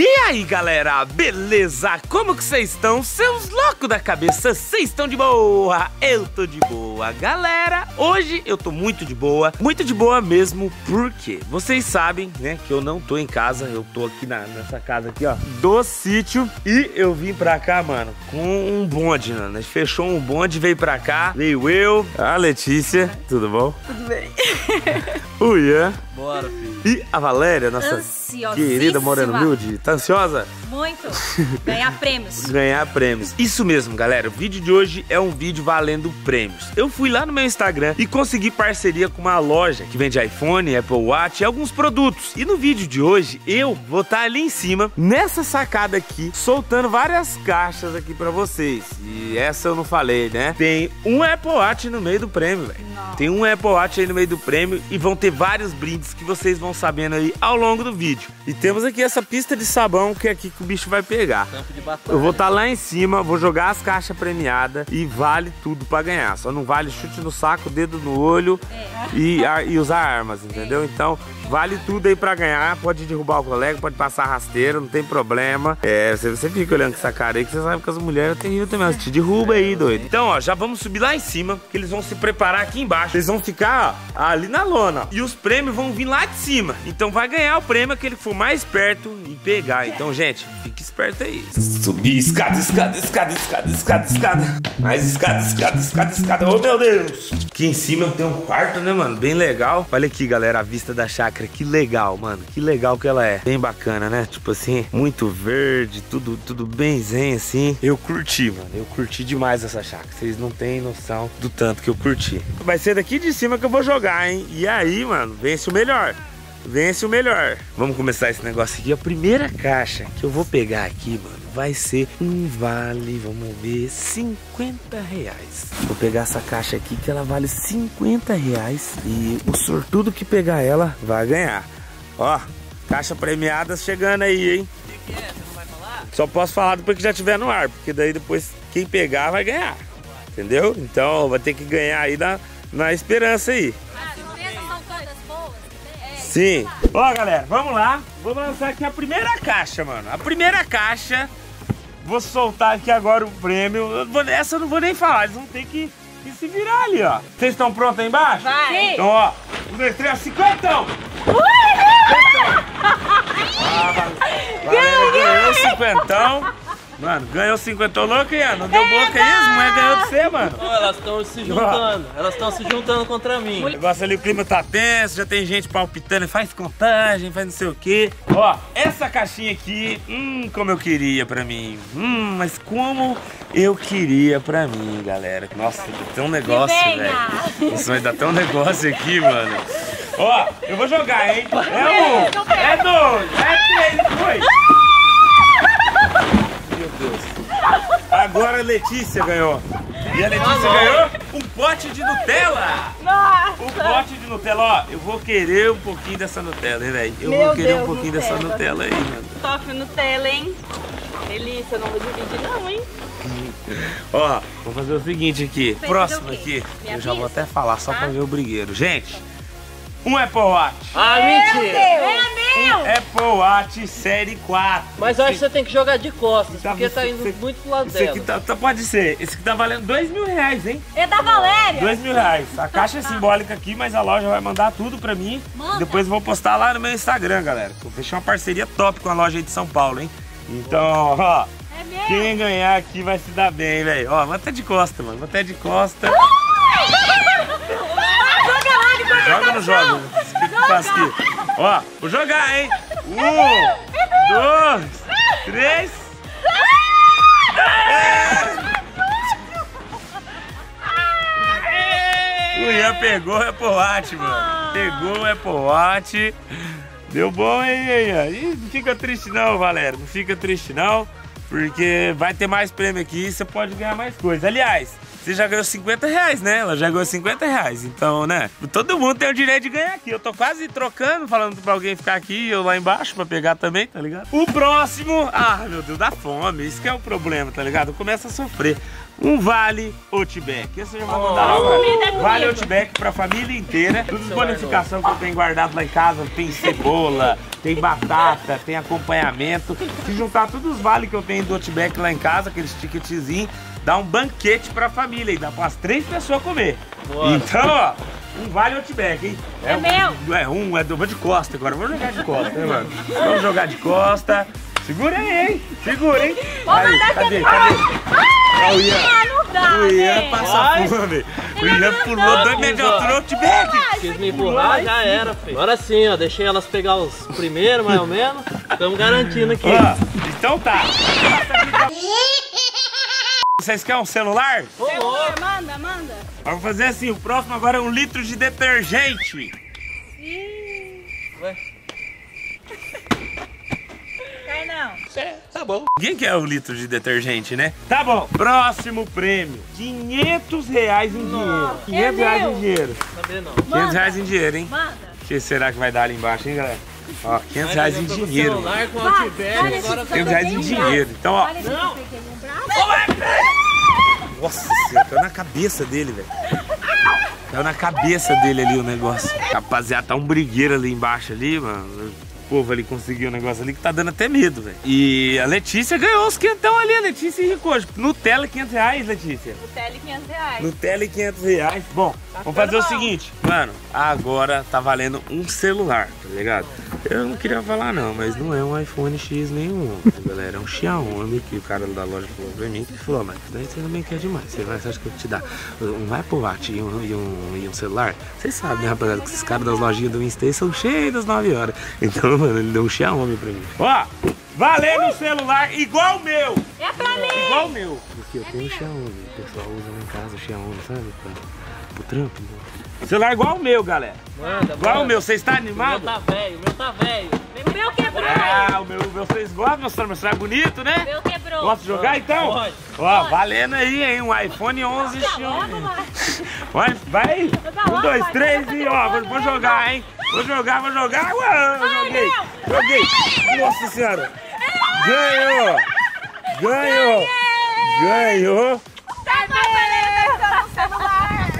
E aí, galera, beleza? Como que vocês estão? Seus loucos da cabeça, vocês estão de boa? Eu tô de boa. Galera, hoje eu tô muito de boa, muito de boa mesmo, porque vocês sabem, né, que eu não tô em casa, eu tô aqui na, nessa casa aqui, ó, do sítio, e eu vim pra cá, mano, com um bonde, né? Nós fechou um bonde, veio pra cá, veio eu, a Letícia, tudo bom? Tudo bem. O Ian. Bora, filho. E a Valéria, nossa querida Morena Humilde, tá ansiosa? Muito. Ganhar prêmios. Ganhar prêmios. Isso mesmo, galera. O vídeo de hoje é um vídeo valendo prêmios. Eu fui lá no meu Instagram e consegui parceria com uma loja que vende iPhone, Apple Watch e alguns produtos. E no vídeo de hoje eu vou estar ali em cima, nessa sacada aqui, soltando várias caixas aqui pra vocês. E essa eu não falei, né? Tem um Apple Watch no meio do prêmio, velho. Tem um Apple Watch aí no meio do prêmio e vão ter vários brindes que vocês vão sabendo aí ao longo do vídeo. E temos aqui essa pista de sabão que é aqui que o bicho vai pegar. Campo de batalha. Eu vou estar lá em cima, vou jogar as caixas premiadas e vale tudo pra ganhar. Só não vale chute no saco, dedo no olho e, a- e usar armas, entendeu? Então, vale tudo aí pra ganhar. Pode derrubar o colega, pode passar rasteira, não tem problema. É, você, você fica olhando com essa cara aí que você sabe que as mulheres têm terrível também. Elas te derruba aí, doido. Então, ó, já vamos subir lá em cima, que eles vão se preparar aqui embaixo. Eles vão ficar ó, ali na lona. E os prêmios vão vir lá de cima. Então vai ganhar o prêmio aquele que for mais perto e pegar. Então, gente, fique esperto aí. Subir, escada, escada, escada, escada, escada, escada. Mais escada, escada, escada, escada. Oh, meu Deus! Aqui em cima tem um quarto, né, mano? Bem legal. Olha aqui, galera, a vista da chácara. Que legal, mano. Que legal que ela é. Bem bacana, né? Tipo assim, muito verde, tudo, tudo bem zen, assim. Eu curti, mano. Eu curti demais essa chácara. Vocês não têm noção do tanto que eu curti. Vai ser daqui de cima que eu vou jogar, hein? E aí, mano, vence o melhor. Vence o melhor. Vamos começar esse negócio aqui. A primeira caixa que eu vou pegar aqui, mano, vai ser um vale, vamos ver, 50 reais. Vou pegar essa caixa aqui que ela vale 50 reais. E o sortudo que pegar ela vai ganhar. Ó, caixa premiada chegando aí, hein? O que é? Você não vai falar? Só posso falar depois que já tiver no ar, porque daí depois quem pegar vai ganhar. Entendeu? Então vai ter que ganhar aí na, na esperança aí. Sim. Ó, galera, vamos lá. Vou lançar aqui a primeira caixa, mano. A primeira caixa. Vou soltar aqui agora o prêmio. Eu vou- essa eu não vou nem falar. Eles vão ter que, que se virar ali, ó. Vocês estão prontos aí embaixo? Vai. Então, ó. Um, dois, três, cinquentão! Ah, Valéria ganhou cinquentão. Mano, ganhou cinquentão louco, Ian. Não deu boca aí, as mulheres ganhou de você, mano. Ó, elas estão se juntando. Elas estão se juntando contra mim. O negócio ali, o clima tá tenso, já tem gente palpitando, faz contagem, faz não sei o quê. Ó, essa caixinha aqui, hum, como eu queria pra mim. Hum, mas como eu queria pra mim, galera. Nossa, dá um negócio, velho. Nossa, vai dar até um negócio aqui, mano. Ó, eu vou jogar, hein? É um, é dois, é três, foi. Meu Deus. Agora a Letícia ganhou. E a Letícia ganhou um pote de Nutella. Nossa. O pote de Nutella, ó, eu vou querer um pouquinho dessa Nutella, hein, velho? Eu Meu vou querer Deus, um pouquinho Nutella. dessa Nutella aí, mano. Top Nutella, hein? Delícia, não vou dividir não, hein? Ó, vou fazer o seguinte aqui. Próximo aqui. Me eu já vou até falar só pra Tá? ver o brigueiro. Gente, um Apple Watch. Ah, mentira! É meu. Apple Watch Série 4. Mas eu acho que você tem que jogar de costas, Tá, porque você- tá indo você- muito pro lado Esse dela. aqui tá, tá- pode ser. Esse aqui tá valendo dois mil reais, hein? É da Valéria. Dois mil reais. A caixa é simbólica aqui, mas a loja vai mandar tudo pra mim. Manda. Depois eu vou postar lá no meu Instagram, galera. Eu fechei uma parceria top com a loja aí de São Paulo, hein? Então, ó, É quem ganhar aqui vai se dar bem, velho. Ó, vou até de costa, mano. Vou até de costa. Joga lá depois Joga Ó, vou jogar, hein? Um, dois, três. O Ian pegou o Apple Watch, mano. Pegou o Apple Watch. Deu bom, hein, Ian? Ih, não fica triste não, Valério. Não fica triste não. Porque vai ter mais prêmio aqui e você pode ganhar mais coisa. Aliás, você já ganhou 50 reais, né? Ela já ganhou 50 reais. Então, né? Todo mundo tem o direito de ganhar aqui. Eu tô quase trocando, falando pra alguém ficar aqui eu lá embaixo pra pegar também, tá ligado? O próximo. Ah, meu Deus, dá fome. Isso que é o problema, tá ligado? Eu começo a sofrer. Um vale Outback. Esse eu já vou mandar lá, mano. Vale Outback pra família inteira. Todas as bonificações que eu tenho guardado lá em casa, tem cebola, tem batata, tem acompanhamento. Se juntar todos os vales que eu tenho do Outback lá em casa, aqueles ticketzinhos, dá um banquete pra família e dá para as três pessoas comer. Boa. Então, ó, um vale Outback, hein? É um, meu. É um, é do, vou de costa agora. Vamos jogar de costa, hein, mano? Vamos jogar de costa. Segura aí, hein? Segura, hein? Vou Aí, cadê? aqui. Cadê? Ai, o Ian. ah, não dá, O Ian velho. passa Vai. fome. O Ian pulou dois metros de altura Outback. Quis me empurrar, já era, filho. Agora sim, ó, deixei elas pegar os primeiros, mais ou menos. Estamos garantindo aqui. Ó, então tá. Vocês querem um celular? Louco. Manda, manda. Vamos fazer assim, o próximo agora é um litro de detergente. Ué, Quer não. Tá bom. Ninguém quer um litro de detergente, né? Tá bom. Próximo prêmio. 500 reais em dinheiro. 500 reais meu. em dinheiro. Saber não. 500 reais em dinheiro, hein? Manda. O que será que vai dar ali embaixo, hein, galera? Ó, 500 Vai, reais em dinheiro. celular com Vai, Outback, agora esse 500 reais em dinheiro. Então, ó. Não. Nossa senhora, caiu na cabeça dele, velho. Caiu na cabeça dele ali o negócio. Rapaziada, tá um brigueiro ali embaixo ali, mano. O povo ali conseguiu um negócio ali que tá dando até medo, velho. E a Letícia ganhou os quentão ali, a Letícia e Ricojo. Nutella, 500 reais, Letícia. O tele 500 reais. Nutella e 500 reais. Bom, vamos fazer o bom. seguinte. Mano, agora tá valendo um celular, tá ligado? Eu não queria falar não, mas não é um iPhone X nenhum, né, galera. É um Xiaomi que o cara da loja falou pra mim. Ele falou, mas daí você também quer demais. Você vai, você acha que eu vou te dar um Apple Watch e um, e um, e um celular? Vocês sabem, né, rapaziada, que esses caras das lojinhas do Insta são cheios das 9 horas. Então, mano, ele deu um Xiaomi pra mim. Ó, valendo um celular igual o meu. É pra mim. Igual o meu. Porque eu tenho Xiaomi, o pessoal usa lá em casa o Xiaomi, sabe? Pra, pro trampo. né? Celular igual o meu, galera. Manda, Igual manda. o meu, vocês estão O meu tá velho, o meu tá velho. O meu quebrou. Ah, o meu, o meu vocês gostam, meu celular, meu celular é bonito, O né? meu quebrou. Posso jogar então? Pode. Ó, valendo aí, hein? Um iPhone 11 Tá Xiaomi. vai. Vai. Tá Um, dois, vai. três Tá e ó, vou, vou jogar, hein? Vou jogar, vou jogar. Uau, joguei. Joguei. Nossa senhora. Ganhou. Ganhou. Ganhou. Tá valendo o celular.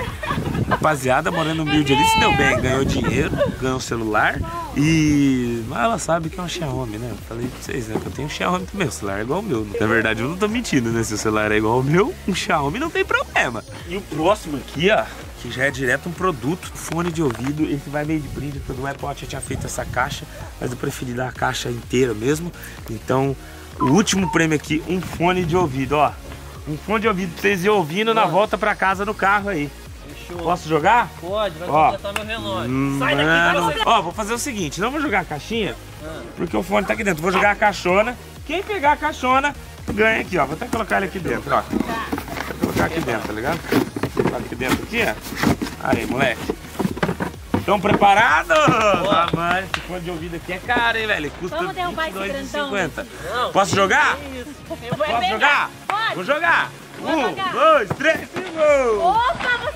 Rapaziada, morando humilde ali, se deu bem, ganhou dinheiro, ganhou celular e. Mas ela sabe que é um Xiaomi, né? Eu falei pra vocês, né? Que eu tenho um Xiaomi também, o celular é igual ao meu. Na verdade, eu não tô mentindo, né? Se o celular é igual ao meu, um Xiaomi não tem problema. E o próximo aqui, ó, que já é direto um produto, fone de ouvido, esse vai meio de brinde, porque o Apple Watch já tinha feito essa caixa, mas eu preferi dar a caixa inteira mesmo. Então, o último prêmio aqui, um fone de ouvido, ó. Um fone de ouvido pra vocês ir ouvindo na volta pra casa no carro aí. Fechou. Posso jogar? Pode, vai Ó. completar meu relógio. Sai daqui, você. ó, vou fazer o seguinte, não vou jogar a caixinha, Ah. porque o fone tá aqui dentro. Vou jogar a caixona. Quem pegar a caixona, ganha aqui, ó. Vou até colocar ele aqui dentro, ó. Vou colocar aqui dentro, tá ligado? Vou colocar aqui dentro aqui, ó. Aí, moleque. Estão preparados? Ah, mano, esse fone de ouvido aqui é caro, hein, velho? Custa Vamos derrubar esse grandão. R$22,50. Não, Posso jogar? Eu vou Posso pegar. jogar? Pode. Vou jogar. Vou um, jogar. dois, três e gol! Opa, você.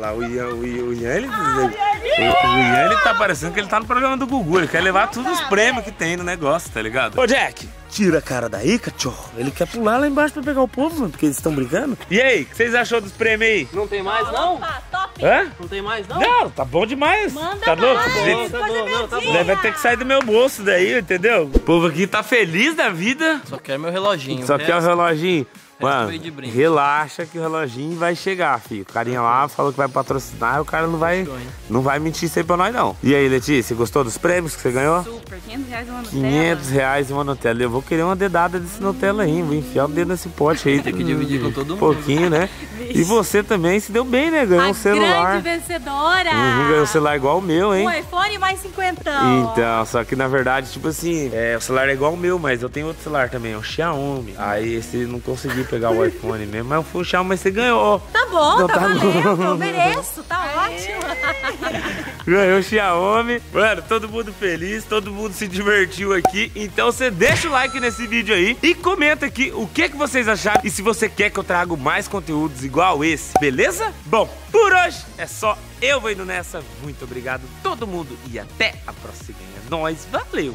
Lá o Ian, o Ian, o Ian, ele, o, o Ian, ele tá parecendo que ele tá no programa do Gugu. Ele quer levar todos os prêmios que tem no negócio, tá ligado? Ô, Jack, tira a cara daí, cachorro. Ele quer pular lá embaixo pra pegar o povo, mano, porque eles estão brincando. E aí, o que vocês achou dos prêmios aí? não tem mais não? Opa, top. Hã? Não tem mais não? Não, tá bom demais. Manda tá louco? mais. Tá bom, tá bom, não, tá bom. Daí vai ter que sair do meu bolso daí, entendeu? O povo aqui tá feliz da vida. Só quero meu reloginho. Só quer o reloginho. Mano, de brinde. relaxa que o reloginho vai chegar, filho. O carinha lá falou que vai patrocinar, o cara não vai, não vai mentir isso aí pra nós, não. E aí, Letícia, gostou dos prêmios que você ganhou? Super, 500 reais uma Nutella. 500 reais e uma Nutella. Eu vou querer uma dedada desse Nutella aí, vou enfiar o dedo nesse pote aí. Tem que dividir com todo Um mundo. pouquinho, né? E você também se deu bem, né? Ganhou A um celular. grande vencedora. Uhum, ganhou um celular igual o meu, hein? Um iPhone mais 50. Então, só que na verdade, tipo assim, é, o celular é igual o meu, mas eu tenho outro celular também, é um Xiaomi. Aí esse não consegui pegar o iPhone mesmo, mas foi o Xiaomi, mas você ganhou. Tá bom, Não, tá, tá valendo. bom. Eu mereço, tá ótimo. Ganhou o Xiaomi. Mano, todo mundo feliz, todo mundo se divertiu aqui. Então você deixa o like nesse vídeo aí e comenta aqui o que, que vocês acharam e se você quer que eu traga mais conteúdos igual esse, beleza? Bom, por hoje é só. Eu vou indo nessa. Muito obrigado todo mundo e até a próxima. É nóis, valeu.